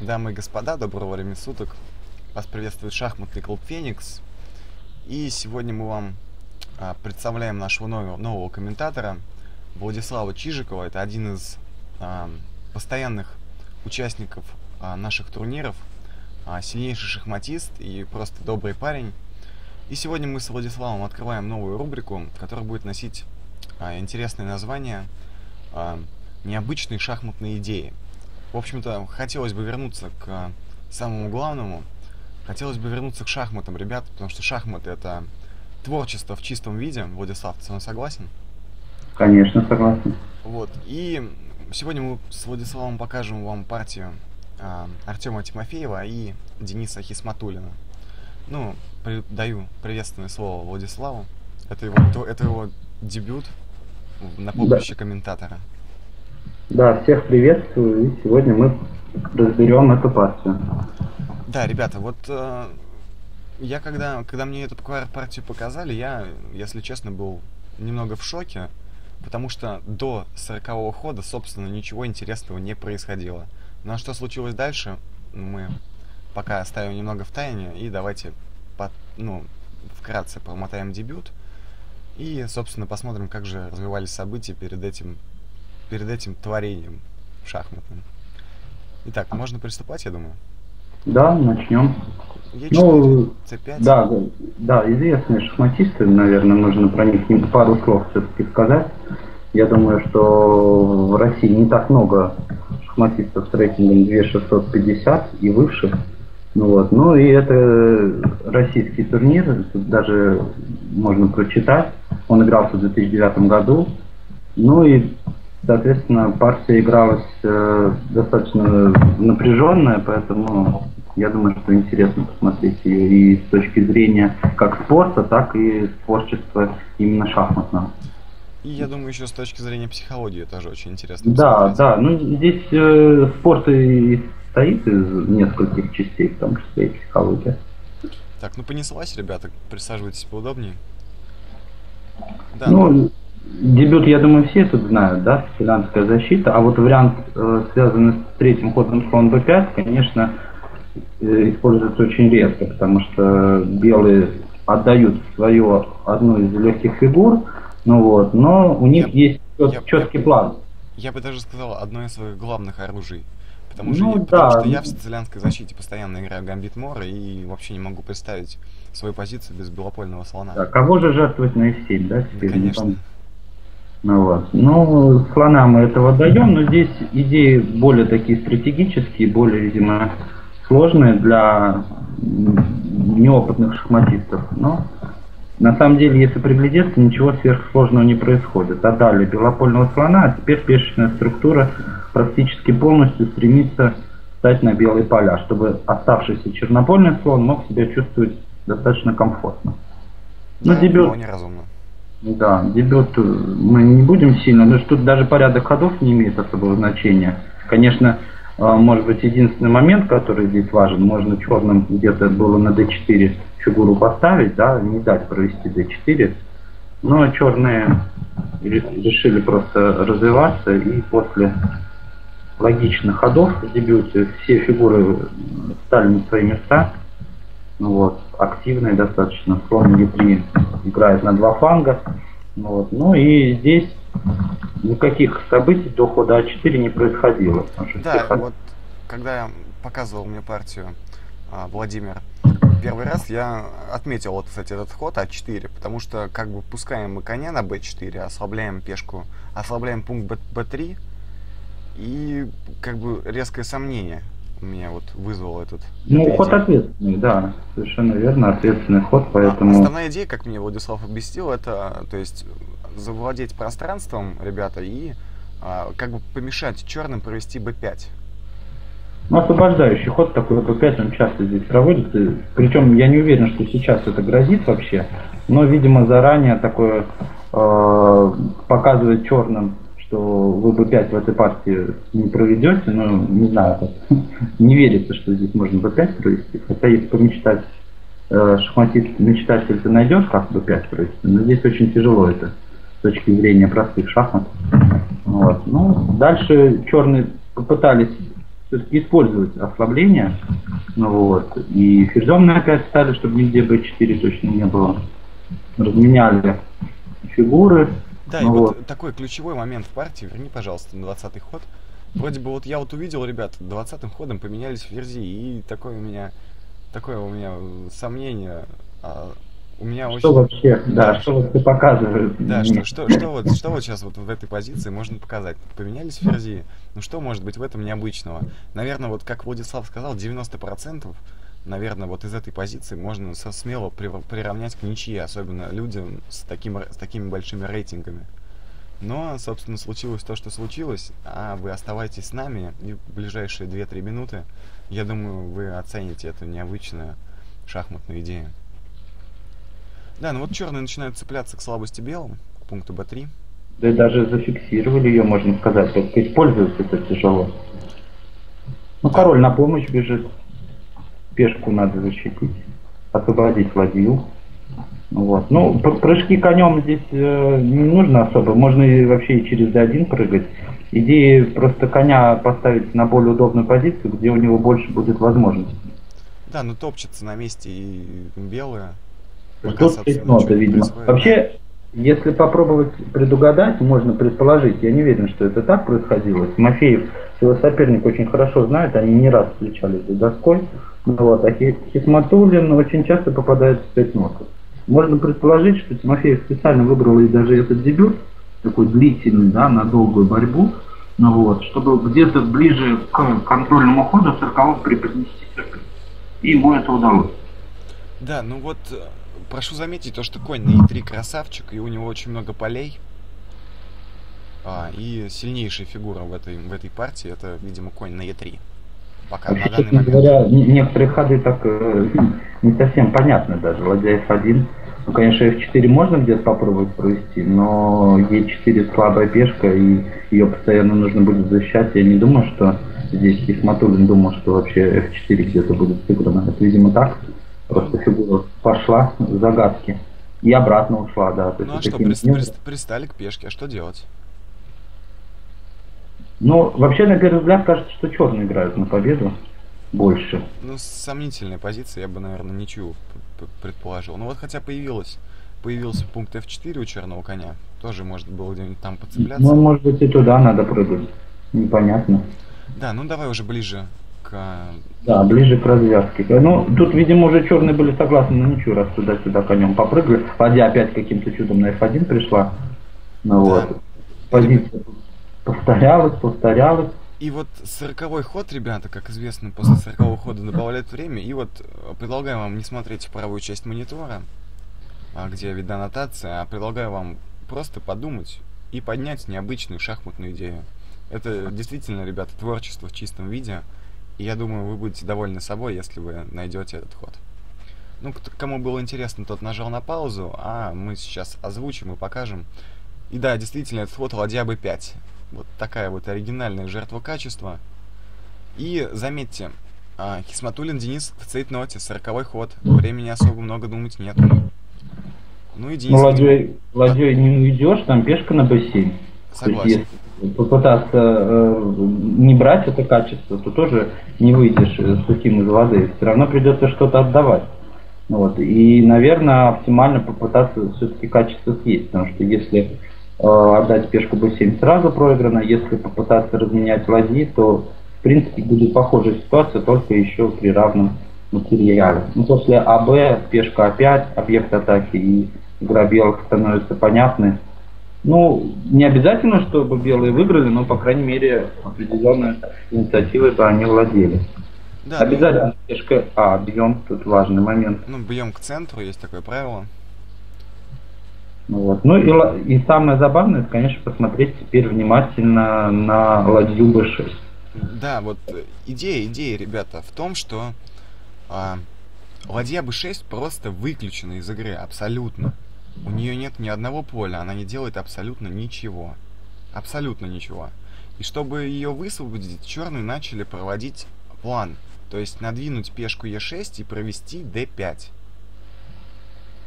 Дамы и господа, доброго времени суток. Вас приветствует шахматный клуб «Феникс». И сегодня мы вам а, представляем нашего нового, нового комментатора Владислава Чижикова. Это один из а, постоянных участников а, наших турниров, а, сильнейший шахматист и просто добрый парень. И сегодня мы с Владиславом открываем новую рубрику, которая будет носить а, интересное название а, «Необычные шахматные идеи». В общем-то, хотелось бы вернуться к самому главному. Хотелось бы вернуться к шахматам, ребят, потому что шахматы это творчество в чистом виде. Владислав, ты со мной согласен? Конечно, согласен. Вот. И сегодня мы с Владиславом покажем вам партию а, Артема Тимофеева и Дениса Хисматулина. Ну, при, даю приветственное слово Владиславу. Это его, это его дебют на поприще да. комментатора. Да, всех приветствую, и сегодня мы разберем эту партию. Да, ребята, вот э, я когда, когда мне эту партию показали, я, если честно, был немного в шоке, потому что до 40 хода, собственно, ничего интересного не происходило. Ну а что случилось дальше, мы пока оставим немного в тайне, и давайте, под, ну, вкратце промотаем дебют, и, собственно, посмотрим, как же развивались события перед этим перед этим творением шахматным. Итак, можно приступать, я думаю? Да, начнем. Е4, ну, C5. Да, да, известные шахматисты, наверное, нужно про них пару слов все-таки сказать. Я думаю, что в России не так много шахматистов с рейтингом 2650 и выше. Ну, вот. ну и это российский турнир, тут даже можно прочитать. Он игрался в 2009 году. Ну и Соответственно, партия игралась э, достаточно напряженная, поэтому я думаю, что интересно посмотреть ее и с точки зрения как спорта, так и творчества именно шахматного. И я думаю, еще с точки зрения психологии тоже очень интересно. Да, посмотреть. да. Ну здесь э, спорт и стоит из нескольких частей, в том числе и психология. Так, ну понеслась, ребята, присаживайтесь поудобнее. Да, ну, ну Дебют, я думаю, все тут знают, да, финансовая защита, а вот вариант, э, связанный с третьим ходом слон b5, конечно, э, используется очень редко, потому что белые отдают свою одну из легких фигур, ну вот, но у них я, есть чет, я, четкий я, план. Я бы даже сказал, одно из своих главных оружий. Потому, ну, что, да. потому что я в сицилианской защите постоянно играю гамбит Мора и вообще не могу представить свою позицию без белопольного слона. Да, кого же жертвовать на F7, да, теперь? Да, конечно. Ну, вот. ну, слона мы этого даем, но здесь идеи более такие стратегические, более, видимо, сложные для неопытных шахматистов. Но на самом деле, если приглядеться, ничего сверхсложного не происходит. Отдали белопольного слона, а теперь пешечная структура практически полностью стремится стать на белые поля, чтобы оставшийся чернопольный слон мог себя чувствовать достаточно комфортно. Ну, да, дебют... неразумно. Да, дебют э, мы не будем сильно, но тут даже порядок ходов не имеет особого значения. Конечно, э, может быть, единственный момент, который здесь важен, можно черным где-то было на d4 фигуру поставить, да, не дать провести d4, но черные решили просто развиваться и после логичных ходов в дебюте все фигуры стали на свои места. Ну вот, активные достаточно. Слон Е3 играет на два фланга. Ну вот. Ну и здесь никаких событий до хода А4 не происходило. Да, ход... вот когда я показывал мне партию а, Владимир первый раз, я отметил вот, кстати, этот ход А4, потому что как бы пускаем мы коня на Б4, ослабляем пешку, ослабляем пункт Б3, и как бы резкое сомнение меня вот вызвал этот... Ну, ход идея. ответственный, да, совершенно верно, ответственный ход, поэтому... А, основная идея, как мне Владислав объяснил, это, то есть, завладеть пространством, ребята, и а, как бы помешать черным провести b5. Ну, освобождающий ход такой b5, он часто здесь проводится, причем я не уверен, что сейчас это грозит вообще, но, видимо, заранее такое э, показывает черным что вы бы 5 в этой партии не проведете, но не знаю, не верится, что здесь можно бы 5 провести. Хотя если помечтать, э, шахматист, мечтатель ты найдешь, как бы 5 провести, но здесь очень тяжело это с точки зрения простых шахмат. Вот. Ну, дальше черные попытались все-таки использовать ослабление. Ну вот. И ферзем опять стали, чтобы нигде b4 точно не было. Разменяли фигуры. Да, ну и вот. вот такой ключевой момент в партии, верни, пожалуйста, на 20-й ход. Вроде бы вот я вот увидел, ребят, 20-м ходом поменялись ферзи, и такое у меня, такое у меня сомнение, а, у меня что очень... вообще, да, да, что вообще показывает? Да, что, что, что, вот, что вот сейчас вот в этой позиции можно показать? Поменялись ферзи, ну что может быть в этом необычного? Наверное, вот как Владислав сказал, 90% наверное, вот из этой позиции можно со смело приравнять к ничьи, особенно людям с, таким, с такими большими рейтингами. Но, собственно, случилось то, что случилось, а вы оставайтесь с нами и в ближайшие 2-3 минуты, я думаю, вы оцените эту необычную шахматную идею. Да, ну вот черные начинают цепляться к слабости белым, к пункту b3. Да и даже зафиксировали ее, можно сказать, только использовать это тяжело. Ну, король на помощь бежит. Пешку надо защитить, освободить ладью. Вот. Ну, прыжки конем здесь э, не нужно особо. Можно и вообще и через d1 прыгать. Идея просто коня поставить на более удобную позицию, где у него больше будет возможностей. Да, ну топчется на месте и белые. Тут ноты, видимо. Вообще, если попробовать предугадать, можно предположить, я не уверен, что это так происходило. Тимофеев своего соперника очень хорошо знает, они не раз встречались за доской. Ну вот, а Хисматуллин очень часто попадает в пять нотов. Можно предположить, что Тимофеев специально выбрал и даже этот дебют, такой длительный, да, на долгую борьбу, ну вот, чтобы где-то ближе к контрольному ходу цирковым преподнести И ему это удалось. Да, ну вот э, прошу заметить то, что конь на e3 красавчик, и у него очень много полей. А, и сильнейшая фигура в этой, в этой партии, это, видимо, конь на e3. Пока, Вообще, на данный момент. говоря, некоторые ходы так э, не совсем понятны даже. Ладья f1, ну, конечно, f4 можно где-то попробовать провести, но e4 слабая пешка, и ее постоянно нужно будет защищать. Я не думаю, что здесь Исматуллин думал, что вообще f4 где-то будет сыграно. Это, видимо, так. Просто фигура пошла, загадки. И обратно ушла, да. То ну а что, при, при, пристали к пешке, а что делать? Ну, вообще, на первый взгляд, кажется, что черные играют на победу больше. Ну, сомнительная позиция, я бы, наверное, ничего предположил. Ну вот хотя появилась, появился пункт F4 у черного коня. Тоже может было где-нибудь там подцепляться. Ну, может быть, и туда надо прыгать. Непонятно. Да, ну давай уже ближе да, ближе к развязке. Ну, тут, видимо, уже черные были согласны на ничего, раз туда-сюда конем попрыгали. Ладья опять каким-то чудом на F1 пришла. Ну да. вот. Позиция повторялась, повторялась. И вот сороковой ход, ребята, как известно, после сорокового хода добавляет время. И вот э, предлагаю вам не смотреть правую часть монитора, а, где видна аннотация, а предлагаю вам просто подумать и поднять необычную шахматную идею. Это действительно, ребята, творчество в чистом виде. И я думаю, вы будете довольны собой, если вы найдете этот ход. Ну, кому было интересно, тот нажал на паузу, а мы сейчас озвучим и покажем. И да, действительно, этот ход ладья b5. Вот такая вот оригинальная жертва качества. И заметьте, а, Хисматулин Денис в цейтноте, 40 ход. Времени особо много думать нет. Ну и Денис... Ну, ладьей, ладьей не уйдешь, там пешка на b7. Согласен попытаться э, не брать это качество, то тоже не выйдешь сухим из воды. Все равно придется что-то отдавать. Вот. И, наверное, оптимально попытаться все-таки качество съесть, потому что если отдать пешку b7 сразу проиграно, если попытаться разменять ладьи, то в принципе будет похожая ситуация, только еще при равном материале. Ну, после АБ пешка А5, объект атаки и игра белых становится понятной. Ну, не обязательно, чтобы белые выиграли, но, по крайней мере, определенной инициативой бы они владели. Да, обязательно ну, пешка А, бьем, тут важный момент. Ну, бьем к центру, есть такое правило. Ну, вот. ну и, и самое забавное, это, конечно, посмотреть теперь внимательно на ладью B6. Да, вот э, идея, идея, ребята, в том, что а, ладья B6 просто выключена из игры, абсолютно. У нее нет ни одного поля, она не делает абсолютно ничего. Абсолютно ничего. И чтобы ее высвободить, черные начали проводить план. То есть надвинуть пешку Е6 и провести D5.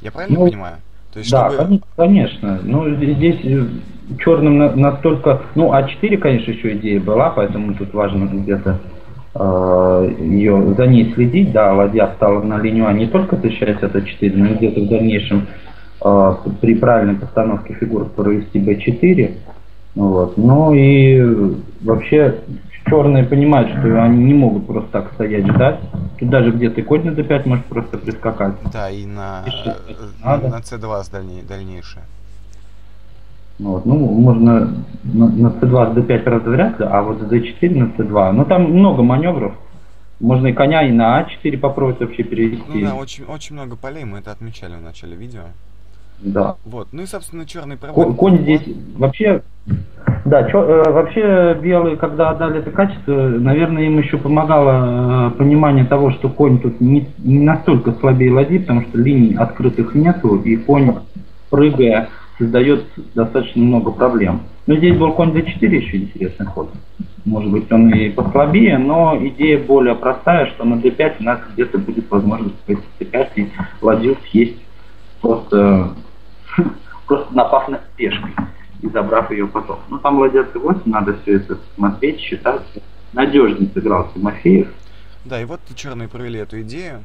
Я правильно ну, понимаю? То есть, да, чтобы... конечно. Ну, здесь э, черным настолько... Ну, А4, конечно, еще идея была, поэтому тут важно где-то э, ее, за ней следить, да, ладья стала на линию А не только защищать это 4, но и где-то в дальнейшем э, при правильной постановке фигур провести b4. Вот. Ну и вообще черные понимают, что они не могут просто так стоять ждать. Тут даже где-то конь на d5 может просто прискакать. Да, и на, на, на c2 дальней, дальнейшее. Вот, ну, можно на, на c2 с d5, правда, вряд ли, а вот с d4 на c2. Ну, там много маневров. Можно и коня, и на a4 попробовать вообще перевести. Ну да, очень, очень много полей, мы это отмечали в начале видео. Да. Вот, ну и, собственно, черный проводник. Конь здесь вообще, да, чё, э, вообще белые, когда отдали это качество, наверное, им еще помогало э, понимание того, что конь тут не, не настолько слабее ладьи, потому что линий открытых нету, и конь, прыгая, создает достаточно много проблем. Но здесь был конь d4 еще интересный ход. Может быть, он и послабее, но идея более простая, что на d5 у нас где-то будет возможность пойти c5 и ладью съесть просто, просто напав на пешкой и забрав ее потом. Ну, там ладья c8, надо все это смотреть, считать. Надежнее сыграл Тимофеев. Да, и вот черные провели эту идею.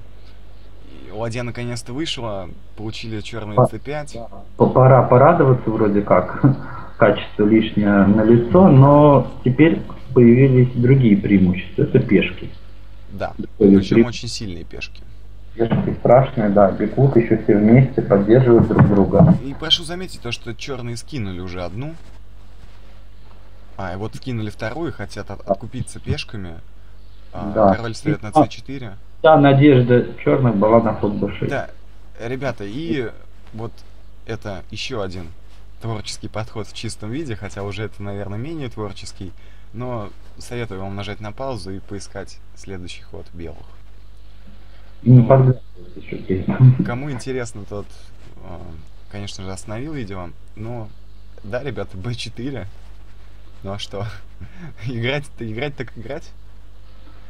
Ладья наконец-то вышла, получили черный c5. Пора порадоваться вроде как. Качество лишнее на лицо, но теперь появились другие преимущества. Это пешки. Да, причем при... очень сильные пешки. Пешки страшные, да, бегут еще все вместе, поддерживают друг друга. И прошу заметить то, что черные скинули уже одну. А, и вот скинули вторую, хотят от, откупиться пешками. А, да. Король стоит на c4 вся надежда черных была на ход души. Да, ребята, и вот это еще один творческий подход в чистом виде, хотя уже это, наверное, менее творческий, но советую вам нажать на паузу и поискать следующий ход белых. Ну, кому интересно, тот, а, конечно же, остановил видео, но да, ребята, B4, ну а что, играть-то играть так играть?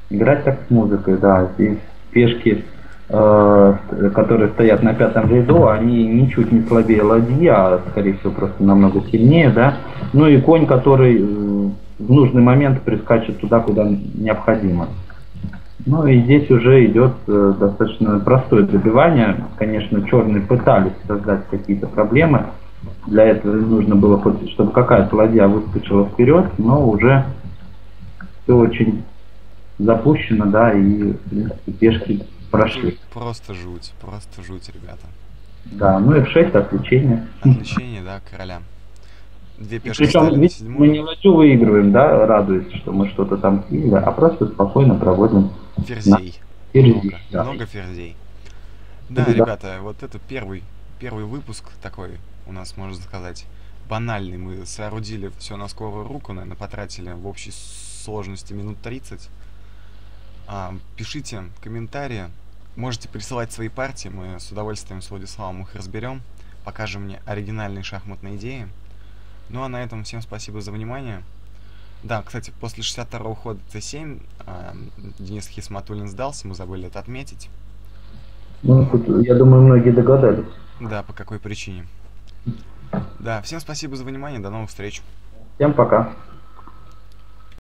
Играть как с музыкой, да. Здесь пешки, э, которые стоят на пятом ряду, они ничуть не слабее ладьи, а скорее всего просто намного сильнее, да. Ну и конь, который э, в нужный момент прискачет туда, куда необходимо. Ну и здесь уже идет э, достаточно простое добивание. Конечно, черные пытались создать какие-то проблемы. Для этого нужно было, чтобы какая-то ладья выскочила вперед, но уже все очень запущено, да, и в принципе, пешки прошли. Просто жуть, просто жуть, ребята. Да, ну и в 6 отвлечение. Отвлечение, да, короля. Две пешки Причем видите, мы не ладью выигрываем, да, радуясь, что мы что-то там слили, а просто спокойно проводим. Ферзей. Ферзей, много, да. много ферзей. Да, да, ребята, вот это первый, первый выпуск такой у нас, можно сказать, банальный. Мы соорудили все на скорую руку, наверное, потратили в общей сложности минут 30. А, пишите комментарии, можете присылать свои партии, мы с удовольствием с Владиславом их разберем, покажем мне оригинальные шахматные идеи. Ну а на этом всем спасибо за внимание. Да, кстати, после 62-го хода c7 э, Денис Хисматуллин сдался, мы забыли это отметить. Ну, я думаю, многие догадались. Да, по какой причине. Да, всем спасибо за внимание, до новых встреч. Всем пока.